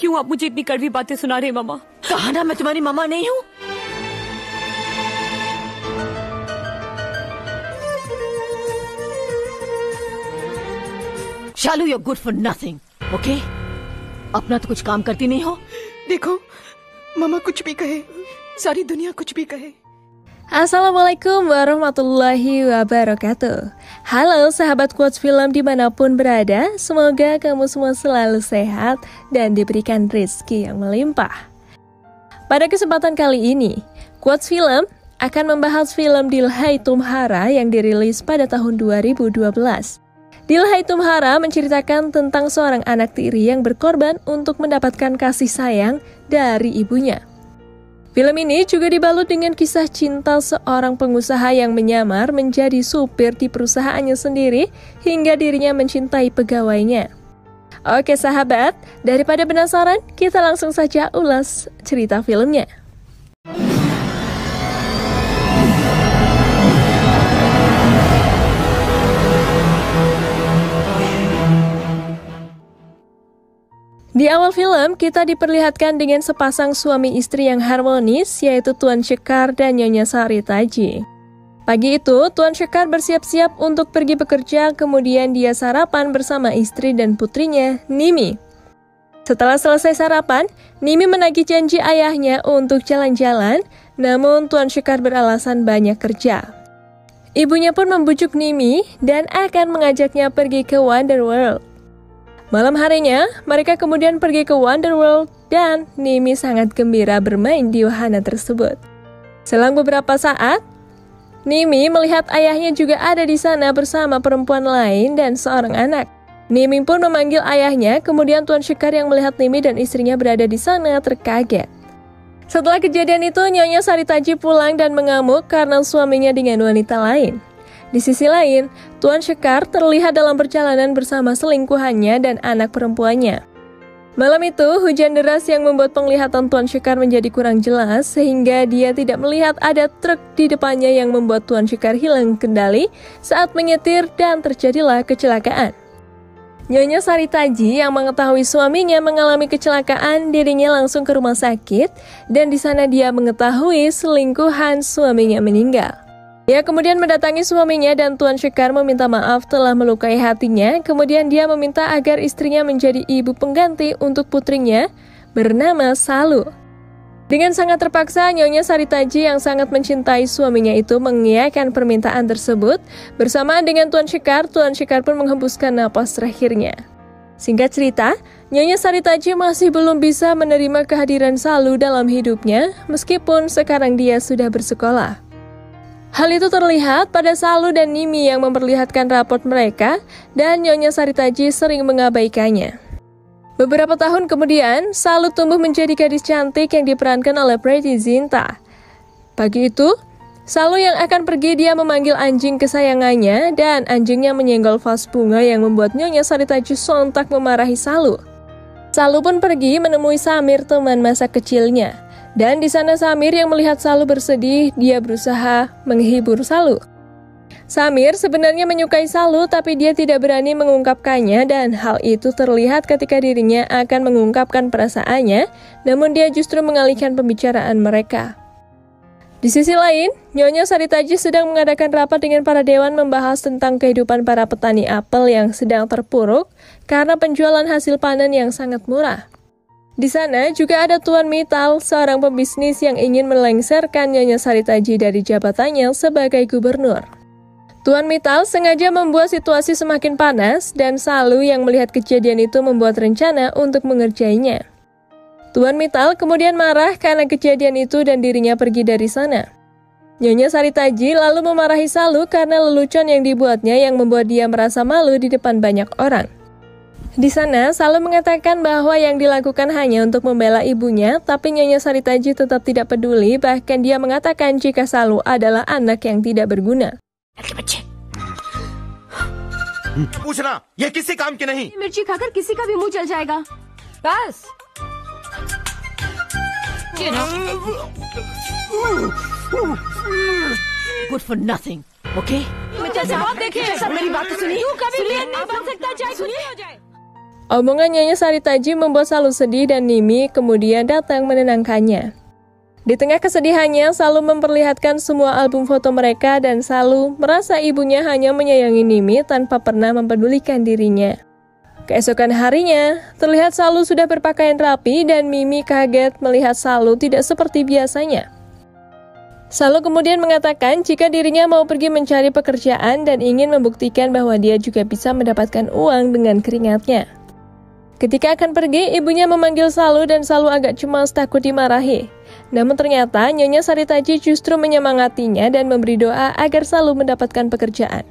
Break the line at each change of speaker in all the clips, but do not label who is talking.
क्यों आप मुझे इतनी कड़वी बातें सुना रहे मामा?
कहा ना मैं तुम्हारी मामा नहीं हूँ। Shalu you good for nothing okay अपना तो कुछ काम करती नहीं हो।
देखो मामा कुछ भी कहे सारी दुनिया कुछ भी कहे।
Assalamualaikum warahmatullahi wabarakatuh. Halo sahabat Quotes Film di mana pun berada Semoga kamu semua selalu sehat dan diberikan rezeki yang melimpah. Pada kesempatan kali ini, Quotes Film akan membahas film Dilhai Tumhara yang dirilis pada tahun 2012 Dilhai Tumhara menceritakan tentang seorang anak tiri yang berkorban untuk mendapatkan kasih sayang dari ibunya Film ini juga dibalut dengan kisah cinta seorang pengusaha yang menyamar menjadi supir di perusahaannya sendiri hingga dirinya mencintai pegawainya. Oke sahabat, daripada penasaran, kita langsung saja ulas cerita filmnya. Di awal film, kita diperlihatkan dengan sepasang suami istri yang harmonis, yaitu Tuan Shekar dan Nyonya Sari Taji. Pagi itu, Tuan Shekar bersiap-siap untuk pergi bekerja, kemudian dia sarapan bersama istri dan putrinya, Nimi. Setelah selesai sarapan, Nimi menagih janji ayahnya untuk jalan-jalan, namun Tuan Shekar beralasan banyak kerja. Ibunya pun membujuk Nimi dan akan mengajaknya pergi ke Wonderworld. Malam harinya, mereka kemudian pergi ke Wonderworld dan Nimi sangat gembira bermain di wahana tersebut. Selang beberapa saat, Nimi melihat ayahnya juga ada di sana bersama perempuan lain dan seorang anak. Nimi pun memanggil ayahnya, kemudian Tuan Shikar yang melihat Nimi dan istrinya berada di sana terkaget. Setelah kejadian itu, Nyonya Saritaji pulang dan mengamuk karena suaminya dengan wanita lain. Di sisi lain, Tuan Shekar terlihat dalam perjalanan bersama selingkuhannya dan anak perempuannya. Malam itu, hujan deras yang membuat penglihatan Tuan Shekar menjadi kurang jelas sehingga dia tidak melihat ada truk di depannya yang membuat Tuan Shekar hilang kendali saat menyetir dan terjadilah kecelakaan. Nyonya Saritaji yang mengetahui suaminya mengalami kecelakaan, dirinya langsung ke rumah sakit dan di sana dia mengetahui selingkuhan suaminya meninggal. Dia kemudian mendatangi suaminya dan Tuan Shekar meminta maaf telah melukai hatinya. Kemudian dia meminta agar istrinya menjadi ibu pengganti untuk putrinya bernama Salu. Dengan sangat terpaksa, Nyonya Saritaji yang sangat mencintai suaminya itu mengiyakan permintaan tersebut. Bersamaan dengan Tuan Shekar, Tuan Shekar pun menghembuskan napas terakhirnya. Singkat cerita, Nyonya Saritaji masih belum bisa menerima kehadiran Salu dalam hidupnya, meskipun sekarang dia sudah bersekolah. Hal itu terlihat pada Salu dan Nimi yang memperlihatkan raport mereka dan Nyonya Saritaji sering mengabaikannya. Beberapa tahun kemudian, Salu tumbuh menjadi gadis cantik yang diperankan oleh Pretty Zinta. Pagi itu, Salu yang akan pergi dia memanggil anjing kesayangannya dan anjingnya menyenggol vas bunga yang membuat Nyonya Saritaji sontak memarahi Salu. Salu pun pergi menemui Samir teman masa kecilnya. Dan di sana Samir yang melihat Salu bersedih, dia berusaha menghibur Salu. Samir sebenarnya menyukai Salu tapi dia tidak berani mengungkapkannya dan hal itu terlihat ketika dirinya akan mengungkapkan perasaannya, namun dia justru mengalihkan pembicaraan mereka. Di sisi lain, Nyonya Saritaji sedang mengadakan rapat dengan para dewan membahas tentang kehidupan para petani apel yang sedang terpuruk karena penjualan hasil panen yang sangat murah. Di sana juga ada Tuan Mital, seorang pebisnis yang ingin melengsarkan Nyonya Saritaji dari jabatannya sebagai gubernur. Tuan Mital sengaja membuat situasi semakin panas dan Salu yang melihat kejadian itu membuat rencana untuk mengerjainya. Tuan Mital kemudian marah karena kejadian itu dan dirinya pergi dari sana. Nyonya Saritaji lalu memarahi Salu karena lelucon yang dibuatnya yang membuat dia merasa malu di depan banyak orang. Di sana, Salu mengatakan bahwa yang dilakukan hanya untuk membela ibunya, tapi Nyonya Saritaji tetap tidak peduli, bahkan dia mengatakan jika Salu adalah anak yang tidak berguna.
पूछना ये किसी काम की नहीं
मिर्ची खाकर किसी का भी मुंह चल जाएगा बस
गुड फॉर नथिंग ओके
मिर्चा से बहुत देखिए
मेरी बात तो सुनिए
तू कभी भी नहीं बन सकता चाहे कुछ भी हो जाए
Omongan Nyonya Saritaji membuat Salu sedih dan Nimi kemudian datang menenangkannya. Di tengah kesedihannya, Salu memperlihatkan semua album foto mereka dan Salu merasa ibunya hanya menyayangi Nimi tanpa pernah mempedulikan dirinya. Keesokan harinya, terlihat Salu sudah berpakaian rapi dan Mimi kaget melihat Salu tidak seperti biasanya. Salu kemudian mengatakan jika dirinya mau pergi mencari pekerjaan dan ingin membuktikan bahwa dia juga bisa mendapatkan uang dengan keringatnya. Ketika akan pergi, ibunya memanggil Salu dan Salu agak cemas takut dimarahi. Namun ternyata Nyonya Saritaji justru menyemangatinya dan memberi doa agar Salu mendapatkan pekerjaan.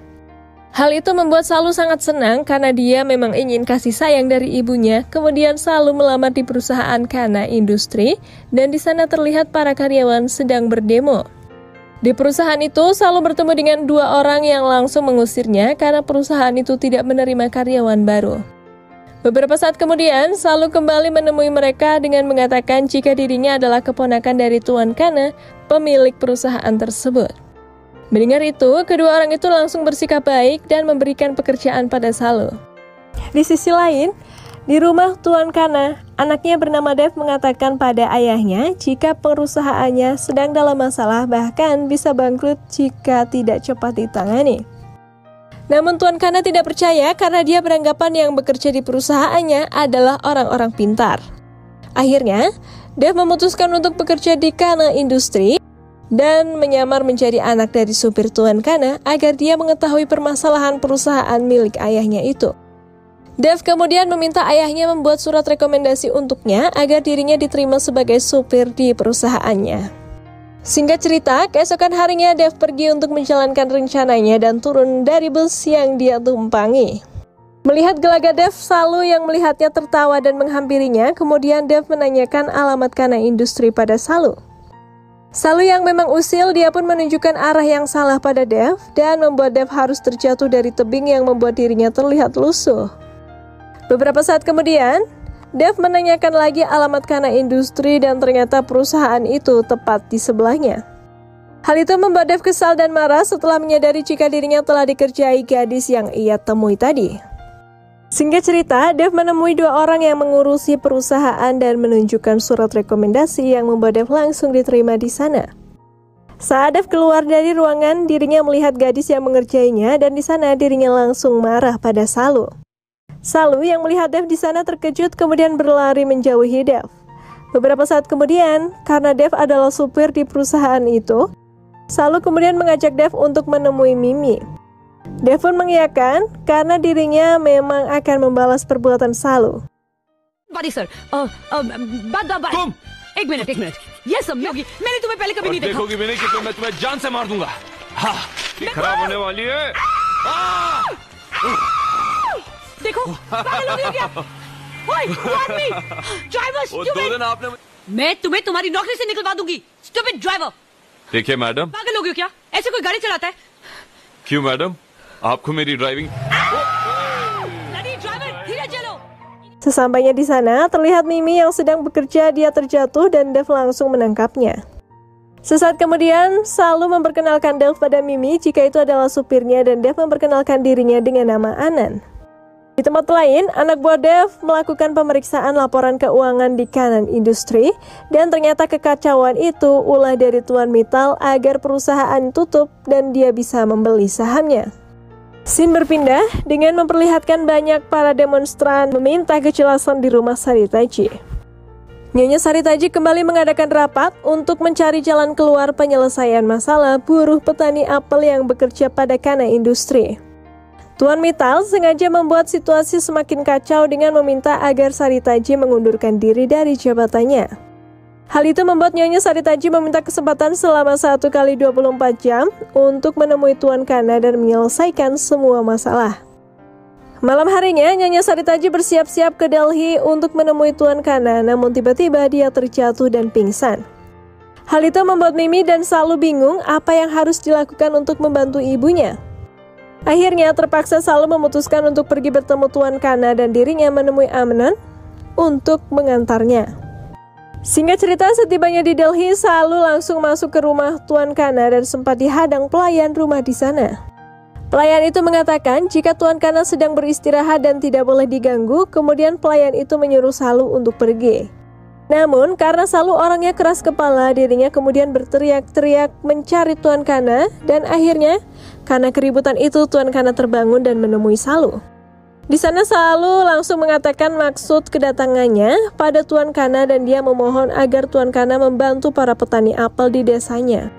Hal itu membuat Salu sangat senang karena dia memang ingin kasih sayang dari ibunya. Kemudian Salu melamar di perusahaan Kana Industri dan di sana terlihat para karyawan sedang berdemo. Di perusahaan itu, Salu bertemu dengan dua orang yang langsung mengusirnya karena perusahaan itu tidak menerima karyawan baru. Beberapa saat kemudian, Salu kembali menemui mereka dengan mengatakan jika dirinya adalah keponakan dari Tuan Kana, pemilik perusahaan tersebut. Mendengar itu, kedua orang itu langsung bersikap baik dan memberikan pekerjaan pada Salu. Di sisi lain, di rumah Tuan Kana, anaknya bernama Dev mengatakan pada ayahnya jika perusahaannya sedang dalam masalah bahkan bisa bangkrut jika tidak cepat ditangani. Namun Tuan Kana tidak percaya karena dia beranggapan yang bekerja di perusahaannya adalah orang-orang pintar. Akhirnya, Dev memutuskan untuk bekerja di Kana Industri dan menyamar menjadi anak dari supir Tuan Kana agar dia mengetahui permasalahan perusahaan milik ayahnya itu. Dev kemudian meminta ayahnya membuat surat rekomendasi untuknya agar dirinya diterima sebagai supir di perusahaannya. Singkat cerita, keesokan harinya Dev pergi untuk menjalankan rencananya dan turun dari bus yang dia tumpangi. Melihat gelagat Dev, Salu yang melihatnya tertawa dan menghampirinya, kemudian Dev menanyakan alamat kana industri pada Salu. Salu yang memang usil, dia pun menunjukkan arah yang salah pada Dev dan membuat Dev harus terjatuh dari tebing yang membuat dirinya terlihat lusuh. Beberapa saat kemudian, Dev menanyakan lagi alamat kana industri dan ternyata perusahaan itu tepat di sebelahnya. Hal itu membuat Dev kesal dan marah setelah menyadari jika dirinya telah dikerjai gadis yang ia temui tadi. Singkat cerita, Dev menemui dua orang yang mengurusi perusahaan dan menunjukkan surat rekomendasi yang membuat Dev langsung diterima di sana. Saat Dev keluar dari ruangan, dirinya melihat gadis yang mengerjainya dan di sana dirinya langsung marah pada Salu. Salu yang melihat Dev di sana terkejut kemudian berlari menjauhi Dev. Beberapa saat kemudian, karena Dev adalah supir di perusahaan itu, Salu kemudian mengajak Dev untuk menemui Mimi. Dev pun mengiyakan karena dirinya memang akan membalas perbuatan Salu.
बारी सर अ, अ, बात बात बात
तुम!
एक मिनट एक मिनट ये सब होगी मैंने तुम्हें पहले कभी
और
नहीं देखा
देखोगी भी नहीं कि तो मैं तुम्हें जान से मार दूंगा हाँ ये खराब होने वाली है हाँ!
देखो पागल हो गई क्या ओए वो आदमी ड्राइवर
वो दो
stupid!
दिन आपने
मैं तुम्हें तुम्हारी नौकरी से निकलवा दूंगी स्टूपिड ड्राइवर
देखिए मैडम
पागल हो गई हो क्या ऐसे कोई गाड़ी चलाता है
क्यों मैडम आपको मेरी ड्राइविंग
ब्लडी ड्राइवर धीरे चलो
Sesampainya di sana, terlihat Mimi yang sedang bekerja, dia terjatuh dan Dev langsung menangkapnya. Sesaat kemudian, Salu memperkenalkan Dev pada Mimi jika itu adalah supirnya dan Dev memperkenalkan dirinya dengan nama Anan. Di tempat lain, anak buah Dev melakukan pemeriksaan laporan keuangan di kanan industri dan ternyata kekacauan itu ulah dari Tuan Mital agar perusahaan tutup dan dia bisa membeli sahamnya. Scene berpindah dengan memperlihatkan banyak para demonstran meminta kejelasan di rumah Saritaji. Nyonya Saritaji kembali mengadakan rapat untuk mencari jalan keluar penyelesaian masalah buruh petani apel yang bekerja pada kana industri. Tuan Mital sengaja membuat situasi semakin kacau dengan meminta agar Saritaji mengundurkan diri dari jabatannya. Hal itu membuat Nyonya Saritaji meminta kesempatan selama 1 kali 24 jam untuk menemui Tuan Kana dan menyelesaikan semua masalah. Malam harinya, Nyonya Saritaji bersiap-siap ke Delhi untuk menemui Tuan Kana, namun tiba-tiba dia terjatuh dan pingsan. Hal itu membuat Mimi dan Salu bingung apa yang harus dilakukan untuk membantu ibunya. Akhirnya terpaksa Salu memutuskan untuk pergi bertemu Tuan Kana dan dirinya menemui Amnon untuk mengantarnya. Singkat cerita, setibanya di Delhi, Salu langsung masuk ke rumah Tuan Kana dan sempat dihadang pelayan rumah di sana. Pelayan itu mengatakan jika Tuan Kana sedang beristirahat dan tidak boleh diganggu, kemudian pelayan itu menyuruh Salu untuk pergi. Namun, karena Salu orangnya keras kepala, dirinya kemudian berteriak-teriak mencari Tuan Kana, dan akhirnya, karena keributan itu, Tuan Kana terbangun dan menemui Salu. Di sana Salu langsung mengatakan maksud kedatangannya pada Tuan Kana dan dia memohon agar Tuan Kana membantu para petani apel di desanya.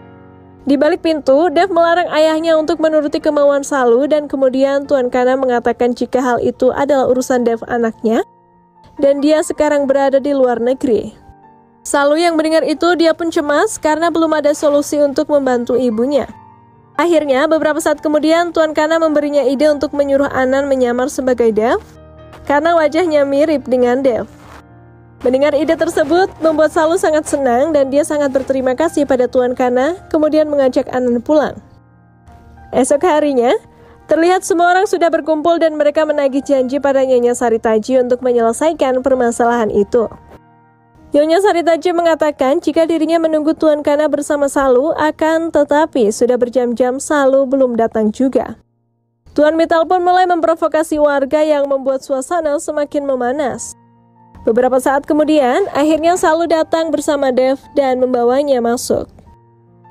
Di balik pintu, Dev melarang ayahnya untuk menuruti kemauan Salu dan kemudian Tuan Kana mengatakan jika hal itu adalah urusan Dev anaknya dan dia sekarang berada di luar negeri. Salu yang mendengar itu dia pun cemas karena belum ada solusi untuk membantu ibunya. Akhirnya, beberapa saat kemudian Tuan Kana memberinya ide untuk menyuruh Anan menyamar sebagai Dev karena wajahnya mirip dengan Dev. Mendengar ide tersebut membuat Salu sangat senang dan dia sangat berterima kasih pada Tuan Kana, kemudian mengajak Anan pulang. Esok harinya, terlihat semua orang sudah berkumpul dan mereka menagih janji pada Nyonya Saritaji untuk menyelesaikan permasalahan itu. Nyonya Saritaji mengatakan jika dirinya menunggu Tuan Kana bersama Salu akan tetapi sudah berjam-jam Salu belum datang juga. Tuan Mital pun mulai memprovokasi warga yang membuat suasana semakin memanas. Beberapa saat kemudian, akhirnya Salu datang bersama Dev dan membawanya masuk.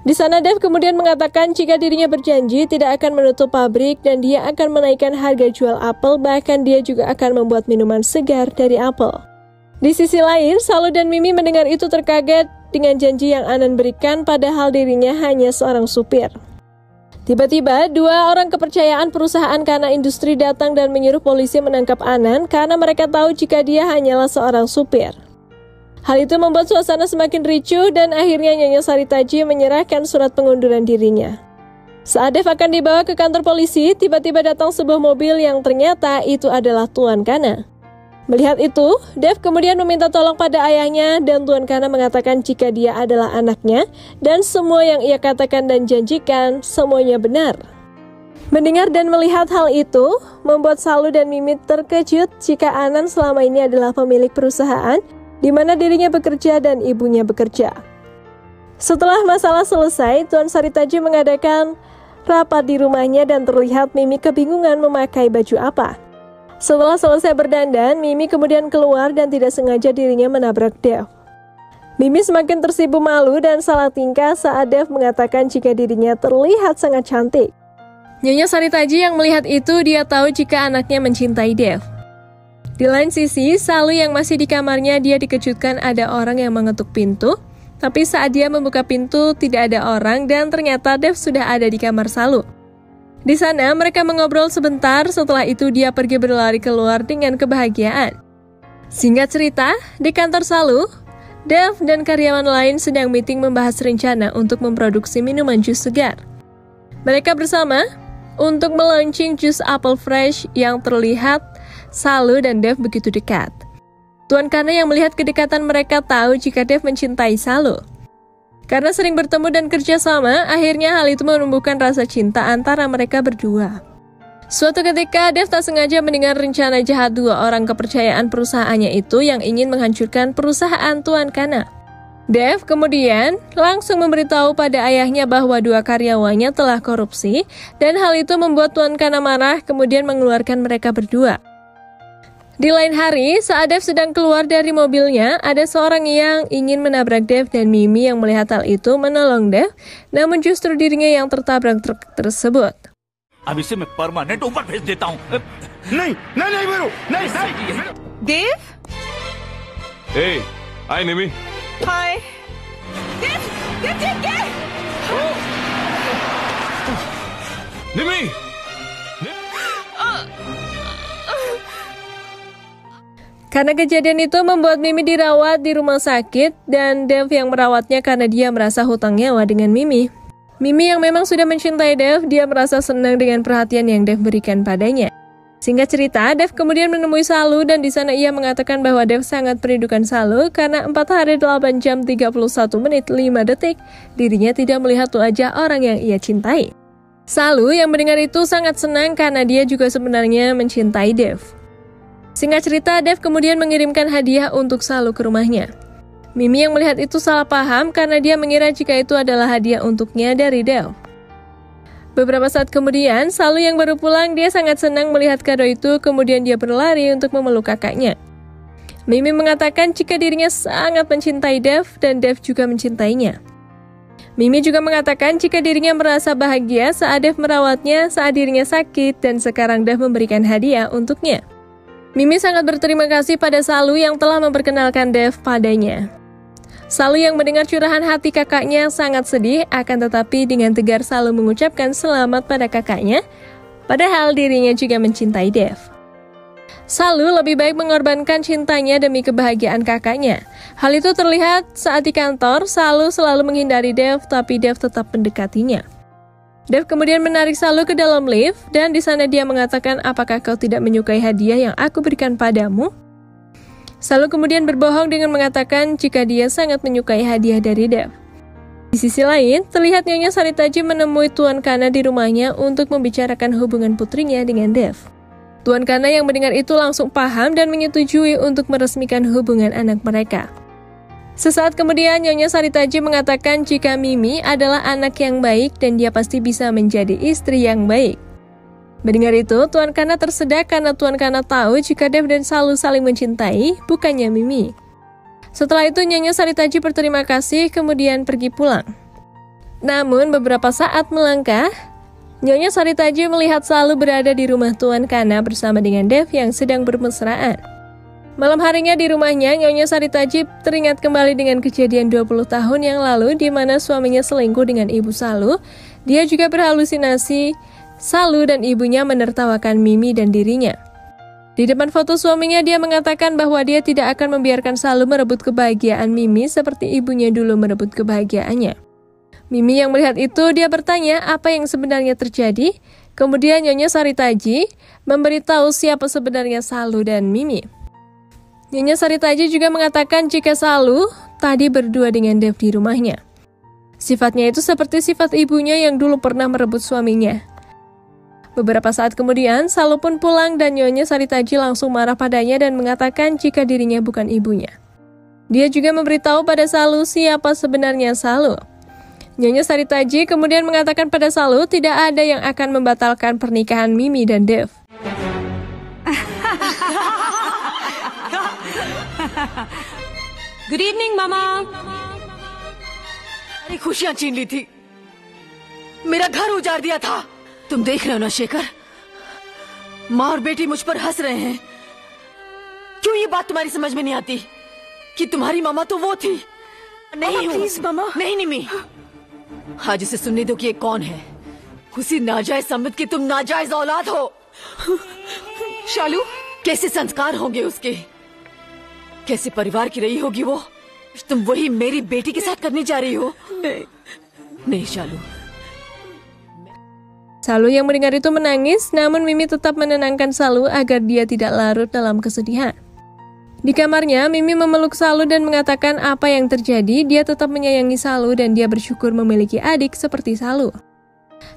Di sana Dev kemudian mengatakan jika dirinya berjanji tidak akan menutup pabrik dan dia akan menaikkan harga jual apel bahkan dia juga akan membuat minuman segar dari apel. Di sisi lain, Salu dan Mimi mendengar itu terkaget dengan janji yang Anan berikan padahal dirinya hanya seorang supir. Tiba-tiba, dua orang kepercayaan perusahaan karena industri datang dan menyuruh polisi menangkap Anan karena mereka tahu jika dia hanyalah seorang supir. Hal itu membuat suasana semakin ricuh dan akhirnya Nyonya Saritaji menyerahkan surat pengunduran dirinya. Saat Dev akan dibawa ke kantor polisi, tiba-tiba datang sebuah mobil yang ternyata itu adalah Tuan Kana. Melihat itu, Dev kemudian meminta tolong pada ayahnya dan Tuan Kana mengatakan jika dia adalah anaknya dan semua yang ia katakan dan janjikan semuanya benar. Mendengar dan melihat hal itu, membuat Salu dan Mimit terkejut jika Anan selama ini adalah pemilik perusahaan di mana dirinya bekerja dan ibunya bekerja. Setelah masalah selesai, Tuan Saritaji mengadakan rapat di rumahnya dan terlihat Mimi kebingungan memakai baju apa. Setelah selesai berdandan, Mimi kemudian keluar dan tidak sengaja dirinya menabrak Dev. Mimi semakin tersipu malu dan salah tingkah saat Dev mengatakan jika dirinya terlihat sangat cantik. Nyonya Saritaji yang melihat itu, dia tahu jika anaknya mencintai Dev. Di lain sisi, Salu yang masih di kamarnya, dia dikejutkan ada orang yang mengetuk pintu. Tapi saat dia membuka pintu, tidak ada orang dan ternyata Dev sudah ada di kamar Salu. Di sana mereka mengobrol sebentar, setelah itu dia pergi berlari keluar dengan kebahagiaan. Singkat cerita, di kantor Salu, Dev dan karyawan lain sedang meeting membahas rencana untuk memproduksi minuman jus segar. Mereka bersama untuk melaunching jus apple fresh yang terlihat Salu dan Dev begitu dekat. Tuan Kana yang melihat kedekatan mereka tahu jika Dev mencintai Salu. Karena sering bertemu dan kerja sama, akhirnya hal itu menumbuhkan rasa cinta antara mereka berdua. Suatu ketika, Dev tak sengaja mendengar rencana jahat dua orang kepercayaan perusahaannya itu yang ingin menghancurkan perusahaan Tuan Kana. Dev kemudian langsung memberitahu pada ayahnya bahwa dua karyawannya telah korupsi dan hal itu membuat Tuan Kana marah kemudian mengeluarkan mereka berdua. Di lain hari, saat Dev sedang keluar dari mobilnya, ada seorang yang ingin menabrak Dev dan Mimi yang melihat hal itu menolong Dev, namun justru dirinya yang tertabrak truk tersebut.
अब इसे मैं परमानेंट ऊपर भेज देता हूँ
नहीं नहीं नहीं वीरू नहीं नहीं
देव
Hey, hi Hi.
Get! Get! Get! Get! Oh.
Nimi!
Karena kejadian itu membuat Mimi dirawat di rumah sakit dan Dev yang merawatnya karena dia merasa hutang nyawa dengan Mimi. Mimi yang memang sudah mencintai Dev, dia merasa senang dengan perhatian yang Dev berikan padanya. Singkat cerita, Dev kemudian menemui Salu dan di sana ia mengatakan bahwa Dev sangat merindukan Salu karena 4 hari 8 jam 31 menit 5 detik dirinya tidak melihat wajah orang yang ia cintai. Salu yang mendengar itu sangat senang karena dia juga sebenarnya mencintai Dev. Singkat cerita, Dev kemudian mengirimkan hadiah untuk Salu ke rumahnya. Mimi yang melihat itu salah paham karena dia mengira jika itu adalah hadiah untuknya dari Dev. Beberapa saat kemudian, Salu yang baru pulang, dia sangat senang melihat kado itu, kemudian dia berlari untuk memeluk kakaknya. Mimi mengatakan jika dirinya sangat mencintai Dev dan Dev juga mencintainya. Mimi juga mengatakan jika dirinya merasa bahagia saat Dev merawatnya saat dirinya sakit dan sekarang Dev memberikan hadiah untuknya. Mimi sangat berterima kasih pada Salu yang telah memperkenalkan Dev padanya. Salu yang mendengar curahan hati kakaknya sangat sedih, akan tetapi dengan tegar Salu mengucapkan selamat pada kakaknya, padahal dirinya juga mencintai Dev. Salu lebih baik mengorbankan cintanya demi kebahagiaan kakaknya. Hal itu terlihat saat di kantor, Salu selalu menghindari Dev, tapi Dev tetap mendekatinya. Dev kemudian menarik Salu ke dalam lift, dan di sana dia mengatakan, apakah kau tidak menyukai hadiah yang aku berikan padamu? Salu kemudian berbohong dengan mengatakan jika dia sangat menyukai hadiah dari Dev. Di sisi lain, terlihat Nyonya Saritaji menemui Tuan Kana di rumahnya untuk membicarakan hubungan putrinya dengan Dev. Tuan Kana yang mendengar itu langsung paham dan menyetujui untuk meresmikan hubungan anak mereka. Sesaat kemudian, Nyonya Saritaji mengatakan jika Mimi adalah anak yang baik dan dia pasti bisa menjadi istri yang baik. Mendengar itu, Tuan Kana tersedak karena Tuan Kana tahu jika Dev dan Salu saling mencintai, bukannya Mimi. Setelah itu, Nyonya Saritaji berterima kasih kemudian pergi pulang. Namun, beberapa saat melangkah, Nyonya Saritaji melihat Salu berada di rumah Tuan Kana bersama dengan Dev yang sedang bermesraan. Malam harinya di rumahnya, Nyonya Saritaji teringat kembali dengan kejadian 20 tahun yang lalu di mana suaminya selingkuh dengan ibu Salu. Dia juga berhalusinasi Salu dan ibunya menertawakan Mimi dan dirinya. Di depan foto suaminya, dia mengatakan bahwa dia tidak akan membiarkan Salu merebut kebahagiaan Mimi seperti ibunya dulu merebut kebahagiaannya. Mimi yang melihat itu, dia bertanya apa yang sebenarnya terjadi. Kemudian Nyonya Saritaji memberitahu siapa sebenarnya Salu dan Mimi. Nyonya Saritaji juga mengatakan jika Salu tadi berdua dengan Dev di rumahnya. Sifatnya itu seperti sifat ibunya yang dulu pernah merebut suaminya. Beberapa saat kemudian, Salu pun pulang dan Nyonya Saritaji langsung marah padanya dan mengatakan jika dirinya bukan ibunya. Dia juga memberitahu pada Salu siapa sebenarnya Salu. Nyonya Saritaji kemudian mengatakan pada Salu tidak ada yang akan membatalkan pernikahan Mimi dan Dev.
Good evening मामा
सारी खुशियां छीन ली थी मेरा घर उजाड़ दिया था तुम देख रहे हो ना शेखर? माँ और बेटी मुझ पर हंस रहे हैं। क्यों ये बात तुम्हारी समझ में नहीं आती? कि तुम्हारी मामा तो वो थी। नहीं हूँ। प्लीज़ मामा। नहीं निमी आज इसे सुनने दो कि ये कौन है। उसी नाजायज सम्मत की तुम नाजायज औलाद हो। शालू कैसे संस्कार होंगे उसके? कैसे परिवार की रही होगी वो? तुम वही मेरी बेटी के साथ करने जा रही हो? नहीं। नहीं शालू।
Salu yang mendengar itu menangis, namun Mimi tetap menenangkan Salu agar dia tidak larut dalam kesedihan. Di kamarnya, Mimi memeluk Salu dan mengatakan apa yang terjadi, dia tetap menyayangi Salu dan dia bersyukur memiliki adik seperti Salu.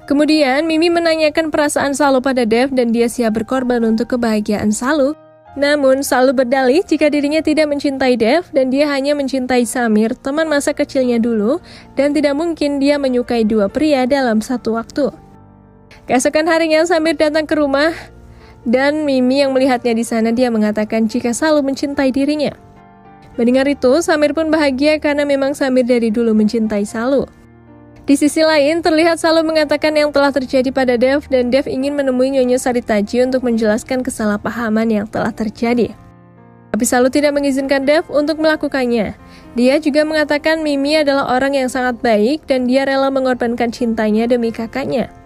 Kemudian, Mimi menanyakan perasaan Salu pada Dev dan dia siap berkorban untuk kebahagiaan Salu. Namun, Salu berdalih jika dirinya tidak mencintai Dev dan dia hanya mencintai Samir, teman masa kecilnya dulu, dan tidak mungkin dia menyukai dua pria dalam satu waktu. Keesokan harinya Samir datang ke rumah dan Mimi yang melihatnya di sana dia mengatakan jika Salu mencintai dirinya. Mendengar itu, Samir pun bahagia karena memang Samir dari dulu mencintai Salu. Di sisi lain, terlihat Salu mengatakan yang telah terjadi pada Dev dan Dev ingin menemui Nyonya Saritaji untuk menjelaskan kesalahpahaman yang telah terjadi. Tapi Salu tidak mengizinkan Dev untuk melakukannya. Dia juga mengatakan Mimi adalah orang yang sangat baik dan dia rela mengorbankan cintanya demi kakaknya.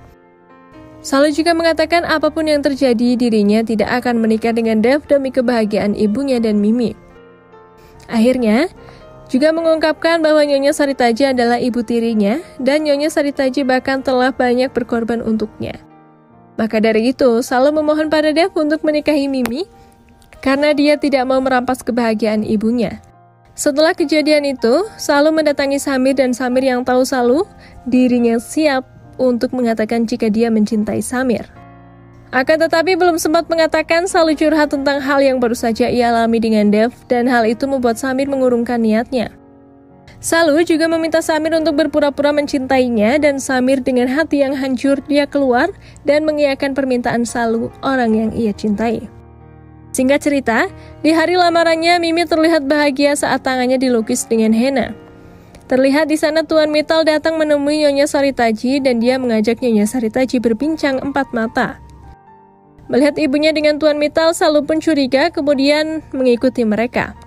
Salu juga mengatakan apa pun yang terjadi, dirinya tidak akan menikah dengan Dev demi kebahagiaan ibunya dan Mimi. Akhirnya, juga mengungkapkan bahwa Nyonya Saritaji adalah ibu tirinya dan Nyonya Saritaji bahkan telah banyak berkorban untuknya. Maka dari itu, Salu memohon pada Dev untuk menikahi Mimi karena dia tidak mau merampas kebahagiaan ibunya. Setelah kejadian itu, Salu mendatangi Samir dan Samir yang tahu Salu, dirinya siap untuk mengatakan jika dia mencintai Samir. Akan tetapi belum sempat mengatakan Salu curhat tentang hal yang baru saja ia alami dengan Dev dan hal itu membuat Samir mengurungkan niatnya. Salu juga meminta Samir untuk berpura-pura mencintainya dan Samir dengan hati yang hancur dia keluar dan mengiyakan permintaan Salu, orang yang ia cintai. Singkat cerita, di hari lamarannya Mimi terlihat bahagia saat tangannya dilukis dengan henna. Terlihat di sana Tuan Mital datang menemui Nyonya Saritaji dan dia mengajak Nyonya Saritaji berbincang empat mata. Melihat ibunya dengan Tuan Mital, Salu pun curiga kemudian mengikuti mereka.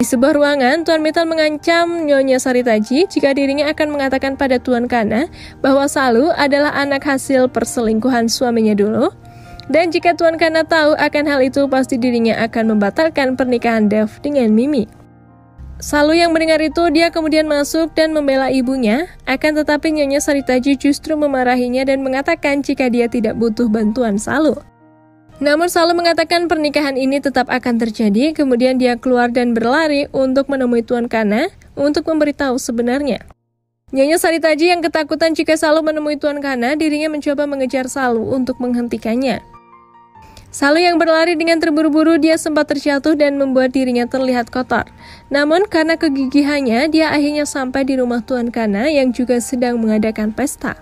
Di sebuah ruangan, Tuan Metal mengancam Nyonya Saritaji jika dirinya akan mengatakan pada Tuan Kana bahwa Salu adalah anak hasil perselingkuhan suaminya dulu. Dan jika Tuan Kana tahu akan hal itu, pasti dirinya akan membatalkan pernikahan Dev dengan Mimi. Salu yang mendengar itu, dia kemudian masuk dan membela ibunya, akan tetapi Nyonya Saritaji justru memarahinya dan mengatakan jika dia tidak butuh bantuan Salu. Namun Salu mengatakan pernikahan ini tetap akan terjadi, kemudian dia keluar dan berlari untuk menemui Tuan Kana untuk memberitahu sebenarnya. Nyonya Saritaji yang ketakutan jika Salu menemui Tuan Kana, dirinya mencoba mengejar Salu untuk menghentikannya. Salu yang berlari dengan terburu-buru dia sempat terjatuh dan membuat dirinya terlihat kotor. Namun karena kegigihannya, dia akhirnya sampai di rumah Tuan Kana yang juga sedang mengadakan pesta.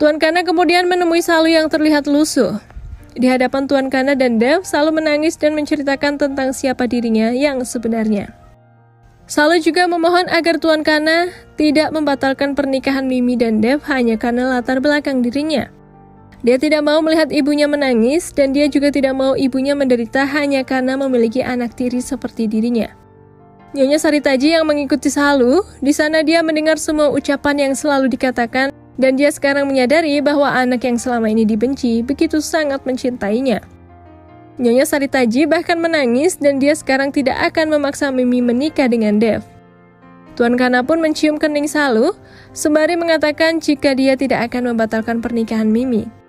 Tuan Kana kemudian menemui Salu yang terlihat lusuh. Di hadapan Tuan Kana dan Dev, Salu menangis dan menceritakan tentang siapa dirinya yang sebenarnya. Salu juga memohon agar Tuan Kana tidak membatalkan pernikahan Mimi dan Dev hanya karena latar belakang dirinya. Dia tidak mau melihat ibunya menangis dan dia juga tidak mau ibunya menderita hanya karena memiliki anak tiri seperti dirinya. Nyonya Saritaji yang mengikuti Salu, di sana dia mendengar semua ucapan yang selalu dikatakan dan dia sekarang menyadari bahwa anak yang selama ini dibenci begitu sangat mencintainya. Nyonya Saritaji bahkan menangis dan dia sekarang tidak akan memaksa Mimi menikah dengan Dev. Tuan Kana pun mencium kening Salu, sembari mengatakan jika dia tidak akan membatalkan pernikahan Mimi.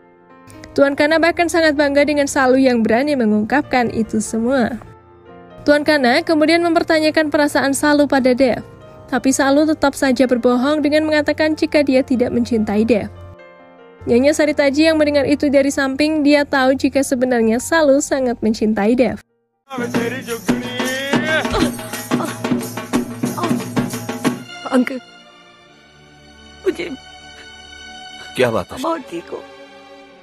Tuan Kana bahkan sangat bangga dengan Salu yang berani mengungkapkan itu semua. Tuan Kana kemudian mempertanyakan perasaan Salu pada Dev. Tapi Salu tetap saja berbohong dengan mengatakan jika dia tidak mencintai Dev. Nyonya Saritaji yang mendengar itu dari samping, dia tahu jika sebenarnya Salu sangat mencintai Dev.
Uncle मुझे
क्या बात है
मौती को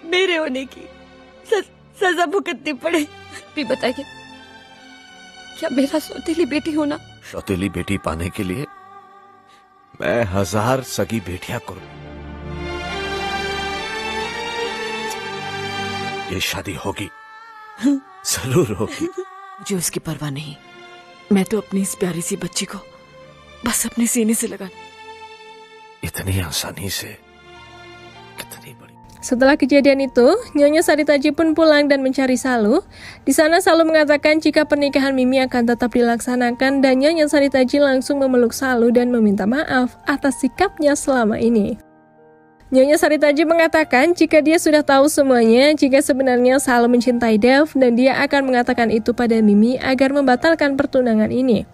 मेरे होने की सजा भुगतनी पड़े। भी बताइए क्या मेरा सौतेली बेटी होना?
सौतेली बेटी पाने के लिए मैं हज़ार सगी बेटियाँ करूँ। ये शादी होगी। ज़रूर होगी।
मुझे उसकी परवाह नहीं। मैं तो अपनी इस प्यारी सी बच्ची को बस अपने सीने से लगा
इतनी आसानी से
Setelah kejadian itu, Nyonya Saritaji pun pulang dan mencari Salu. Di sana Salu mengatakan jika pernikahan Mimi akan tetap dilaksanakan dan Nyonya Saritaji langsung memeluk Salu dan meminta maaf atas sikapnya selama ini. Nyonya Saritaji mengatakan jika dia sudah tahu semuanya, jika sebenarnya Salu mencintai Dev dan dia akan mengatakan itu pada Mimi agar membatalkan pertunangan ini.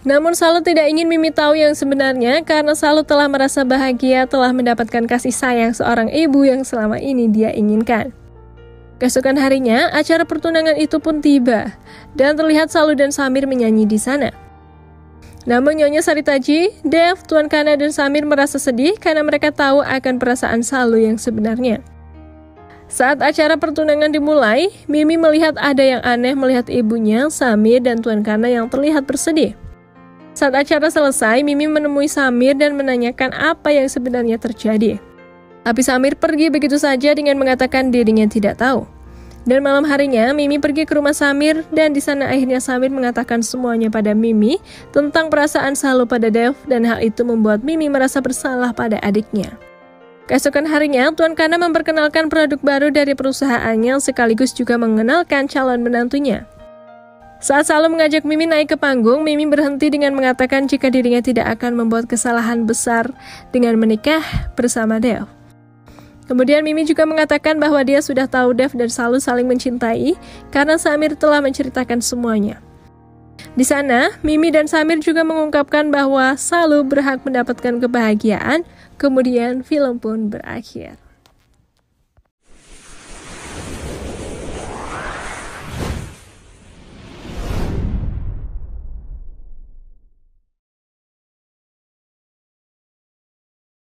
Namun Salu tidak ingin Mimi tahu yang sebenarnya karena Salu telah merasa bahagia telah mendapatkan kasih sayang seorang ibu yang selama ini dia inginkan. Keesokan harinya, acara pertunangan itu pun tiba dan terlihat Salu dan Samir menyanyi di sana. Namun Nyonya Saritaji, Dev, Tuan Kana, dan Samir merasa sedih karena mereka tahu akan perasaan Salu yang sebenarnya. Saat acara pertunangan dimulai, Mimi melihat ada yang aneh melihat ibunya, Samir, dan Tuan Kana yang terlihat bersedih. Saat acara selesai, Mimi menemui Samir dan menanyakan apa yang sebenarnya terjadi. Tapi Samir pergi begitu saja dengan mengatakan dirinya tidak tahu. Dan malam harinya, Mimi pergi ke rumah Samir dan di sana akhirnya Samir mengatakan semuanya pada Mimi tentang perasaan Salu pada Dev dan hal itu membuat Mimi merasa bersalah pada adiknya. Keesokan harinya, Tuan Kana memperkenalkan produk baru dari perusahaannya sekaligus juga mengenalkan calon menantunya. Saat Salu mengajak Mimi naik ke panggung, Mimi berhenti dengan mengatakan jika dirinya tidak akan membuat kesalahan besar dengan menikah bersama Dev. Kemudian Mimi juga mengatakan bahwa dia sudah tahu Dev dan Salu saling mencintai karena Samir telah menceritakan semuanya. Di sana, Mimi dan Samir juga mengungkapkan bahwa Salu berhak mendapatkan kebahagiaan, kemudian film pun berakhir.